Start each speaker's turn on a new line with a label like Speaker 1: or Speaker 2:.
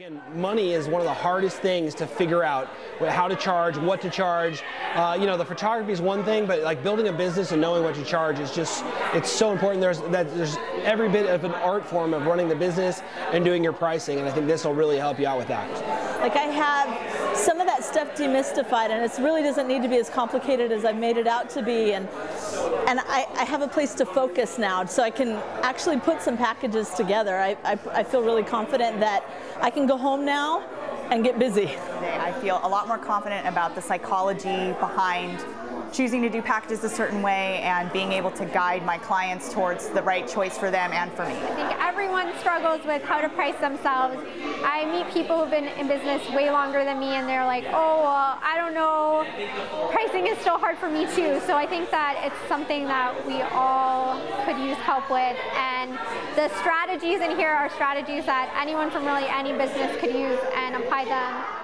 Speaker 1: Again, money is one of the hardest things to figure out how to charge, what to charge. Uh, you know, the photography is one thing, but like building a business and knowing what to charge is just, it's so important. There's that there's every bit of an art form of running the business and doing your pricing, and I think this will really help you out with that.
Speaker 2: Like I have some of that stuff demystified, and it really doesn't need to be as complicated as I've made it out to be, and and I, I have a place to focus now, so I can actually put some packages together. I, I, I feel really confident that I can go home now and get busy.
Speaker 3: I feel a lot more confident about the psychology behind choosing to do packages a certain way and being able to guide my clients towards the right choice for them and for me.
Speaker 4: I think everyone struggles with how to price themselves. I meet people who've been in business way longer than me and they're like, oh, well, I don't know, pricing is still hard for me too. So I think that it's something that we all could use help with and the strategies in here are strategies that anyone from really any business could use and apply them uh,